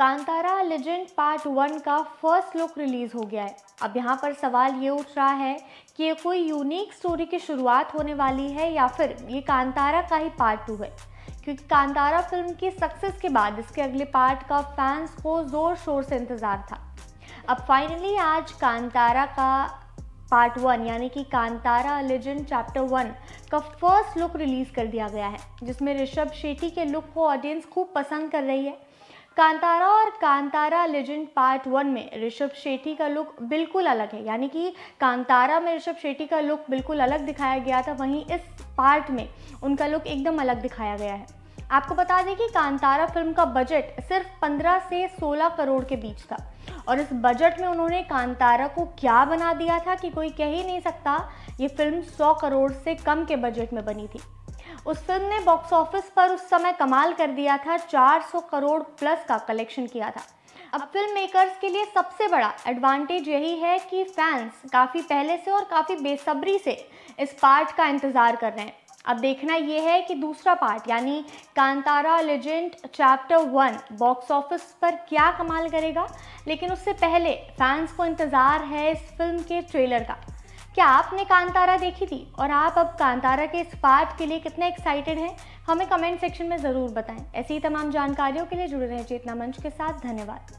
Legend part one का first look release हो गया है। अब यहाँ पर सवाल ये उठ रहा है कि ये कोई यूनिक स्टोरी की शुरुआत होने वाली है या फिर ये कांतारा का ही पार्ट टू है? क्योंकि कांतारा फ़िल्म की सक्सेस के बाद इसके अगले पार्ट का फैंस को ज़ोर शोर से इंतज़ार था। अब फाइनली आज कांतारा का पार्ट वन यानी कि कांतारा लेजेंड चैप्टर वन का फ़र्स्ट लुक रिलीज़ कर दिया गया है, जिसमें ऋषभ शेट्टी के लुक को ऑडियंस खूब पसंद कर रही है। कांतारा और कांतारा लेजेंड पार्ट वन में ऋषभ शेट्टी का लुक बिल्कुल अलग है। यानी कि कांतारा में ऋषभ शेट्टी का लुक बिल्कुल अलग दिखाया गया था। वहीं इस पार्ट में उनका लुक एकदम अलग दिखाया गया है। आपको बता दें कि कांतारा फ़िल्म का बजट सिर्फ़ 15 से 16 करोड़ के बीच था। और इस बजट में उन्होंने कांतारा को क्या बना दिया था कि कोई कह ही नहीं सकता, ये फ़िल्म 100 करोड़ से कम के बजट में बनी थी। उस फ़िल्म ने बॉक्स ऑफ़िस पर उस समय कमाल कर दिया था 400 करोड़ प्लस का कलेक्शन किया था। अब फ़िल्म मेकर्स के लिए सबसे बड़ा एडवांटेज यही है कि फैंस काफ़ी पहले से और काफ़ी बेसब्री से इस पार्ट का इंतज़ार कर रहे हैं। अब देखना यह है कि दूसरा पार्ट यानी Kantara legend chapter one box office पर क्या कमाल करेगा। लेकिन उससे पहले फैंस को इंतज़ार है इस फ़िल्म के ट्रेलर का। क्या आपने कांतारा देखी थी? और आप अब कांतारा के इस पार्ट के लिए कितने एक्साइटेड हैं? हमें कमेंट सेक्शन में ज़रूर बताएँ। ऐसी ही तमाम जानकारियों के लिए जुड़े रहें चेतना मंच के साथ। धन्यवाद।